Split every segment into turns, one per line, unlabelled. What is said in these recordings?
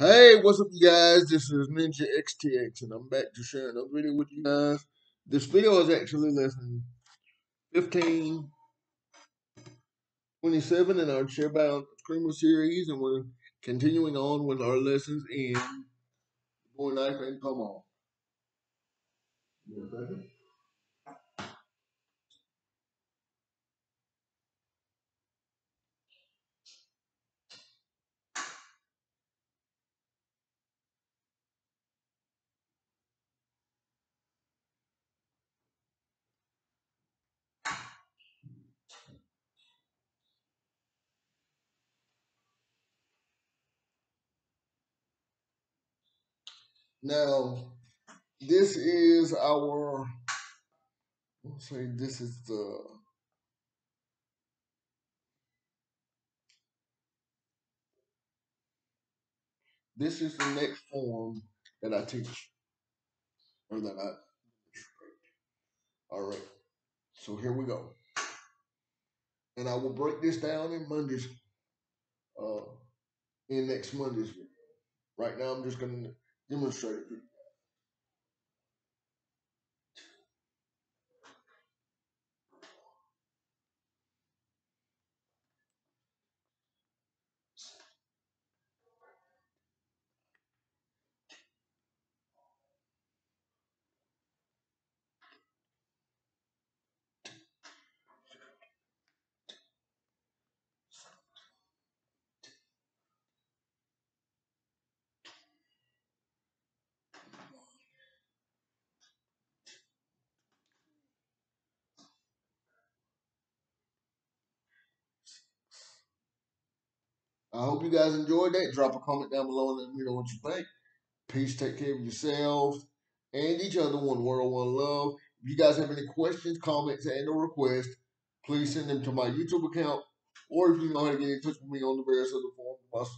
Hey, what's up, you guys? This is Ninja XTX, and I'm back to share another video with you guys. This video is actually lesson 15, 27 in our Chairbound Escrima series, and we're continuing on with our lessons in Bowie Knife and Tomahawk. Now, this is our, let's say this is the, this is the next form that I teach, or that I, all right. So here we go. And I will break this down in Monday's, uh, in next Monday's video. Right now, I'm just going to demonstrated I hope you guys enjoyed that. Drop a comment down below and let me know what you think. Peace. Take care of yourselves and each other. One world, one love. If you guys have any questions, comments, and or requests, please send them to my YouTube account. Or if you know how to get in touch with me on the various other forms of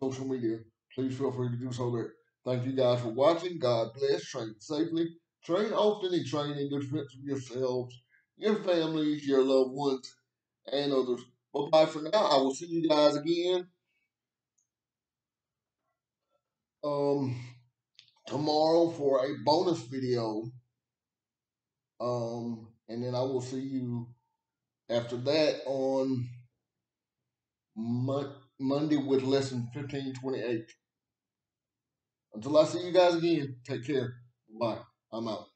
my social media, please feel free to do so there. Thank you guys for watching. God bless. Train safely. Train often and train in defense of yourselves, your families, your loved ones, and others. Bye bye for now. I will see you guys again. Um, tomorrow for a bonus video. Um, and then I will see you after that on Mon- Monday with lesson 1528. Until I see you guys again, take care. Bye. I'm out.